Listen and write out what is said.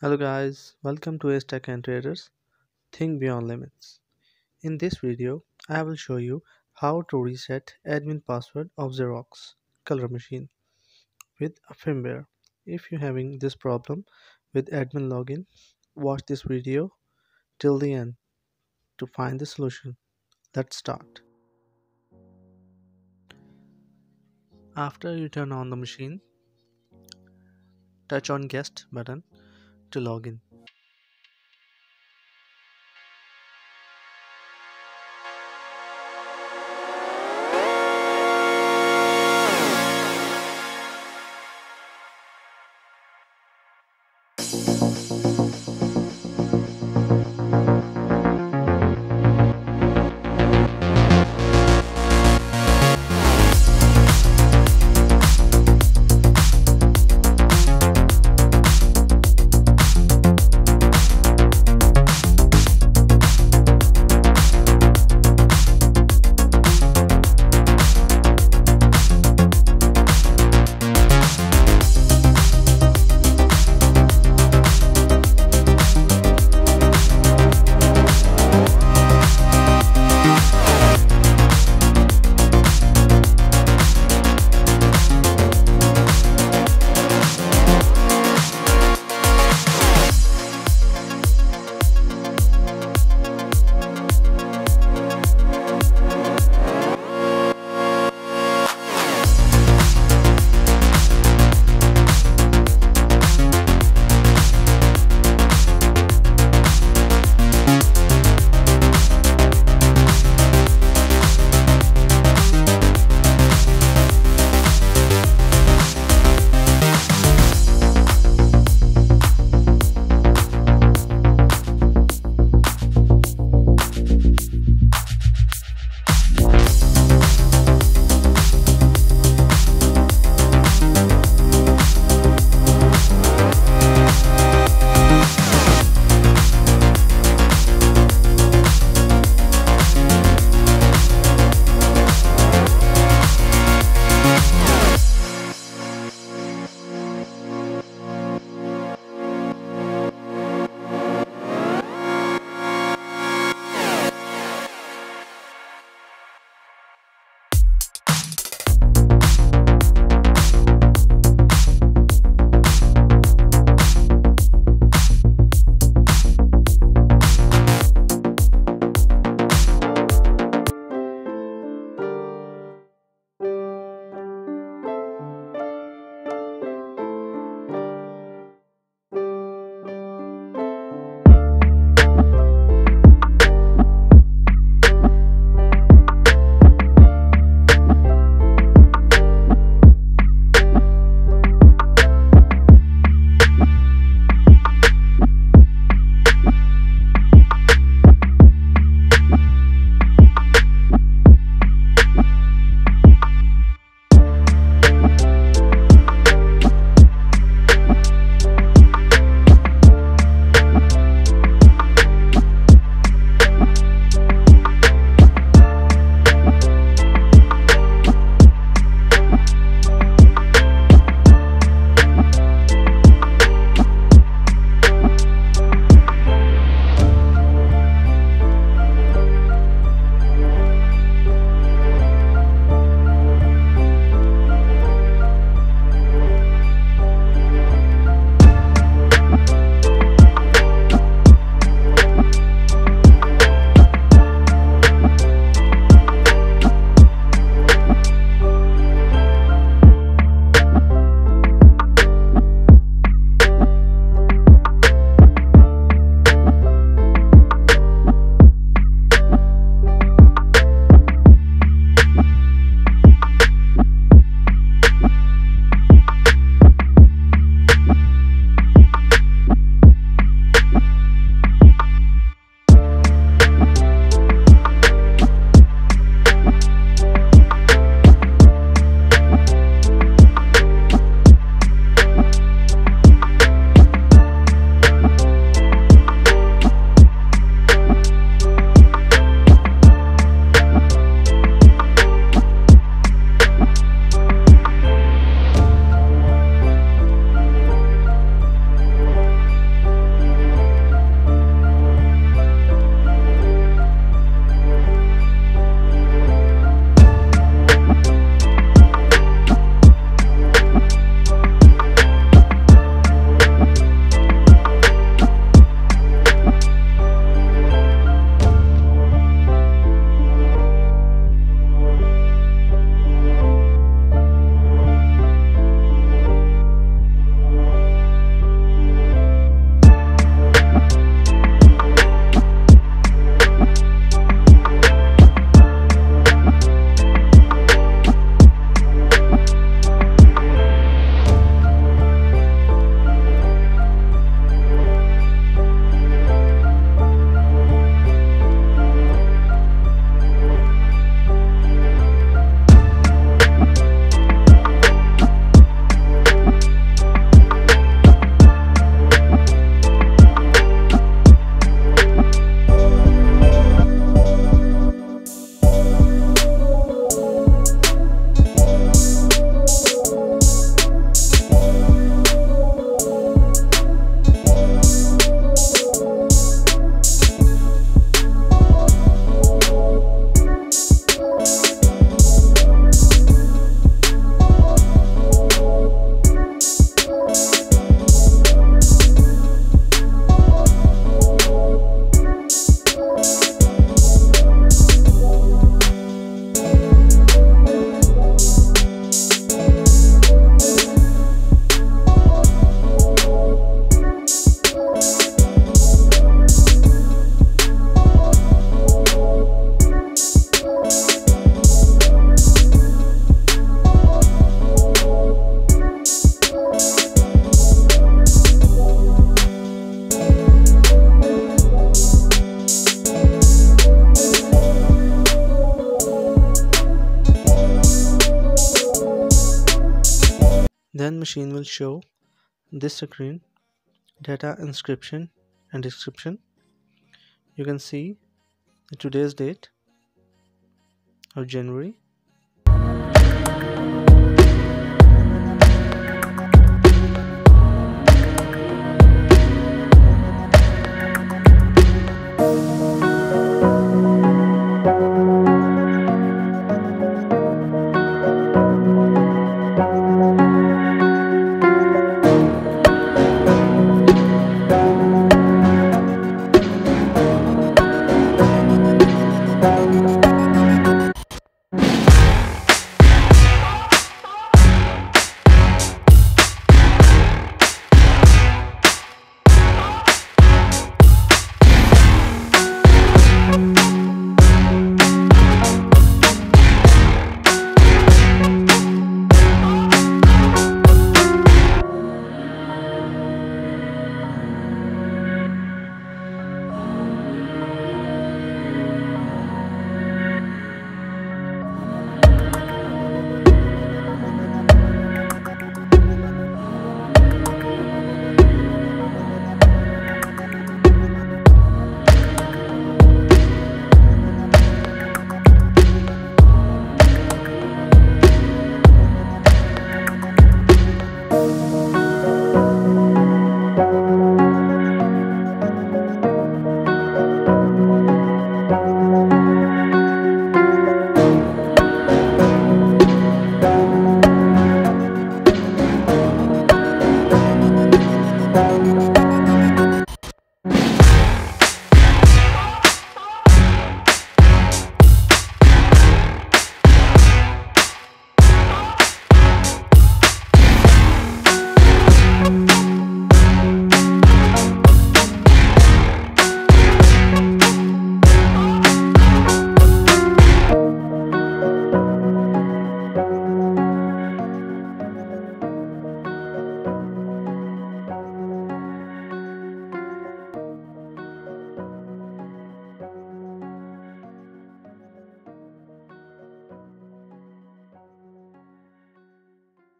Hello guys, welcome to Tech and Traders Think Beyond Limits. In this video, I will show you how to reset admin password of Xerox color machine with a firmware. If you're having this problem with admin login, watch this video till the end to find the solution. Let's start. After you turn on the machine, touch on guest button to log in. Machine will show this screen data inscription and description. You can see today's date of January